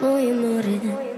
muy more.